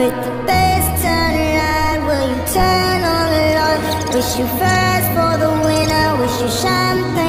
With the bass turning loud, will you turn on the light? Wish you fast for the winner, wish you shine